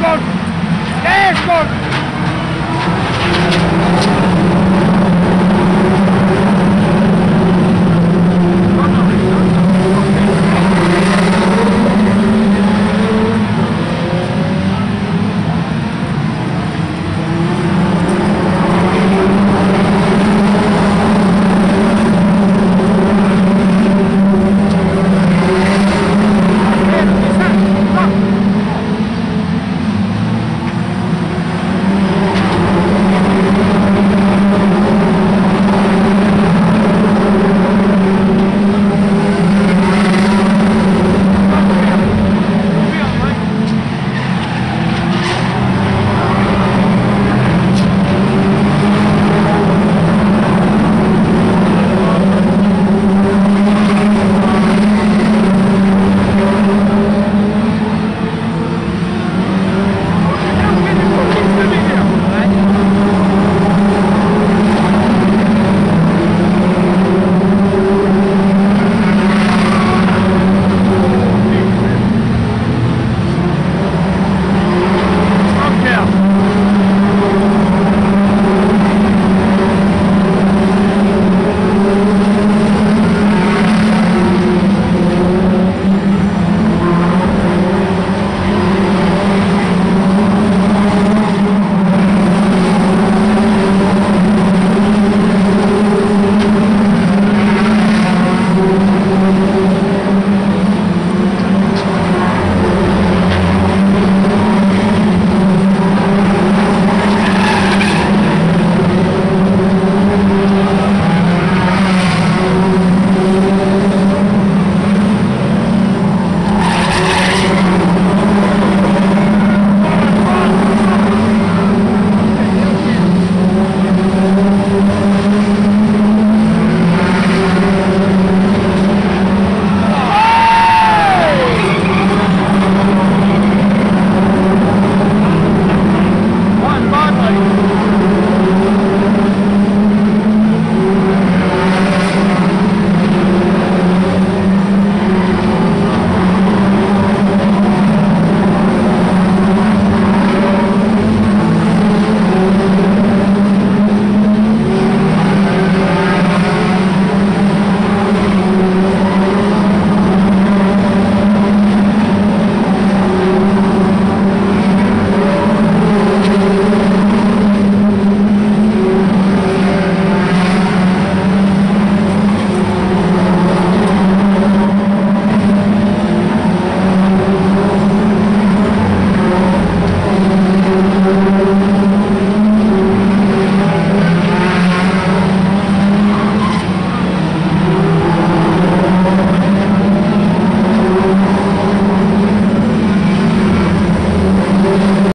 Daar is!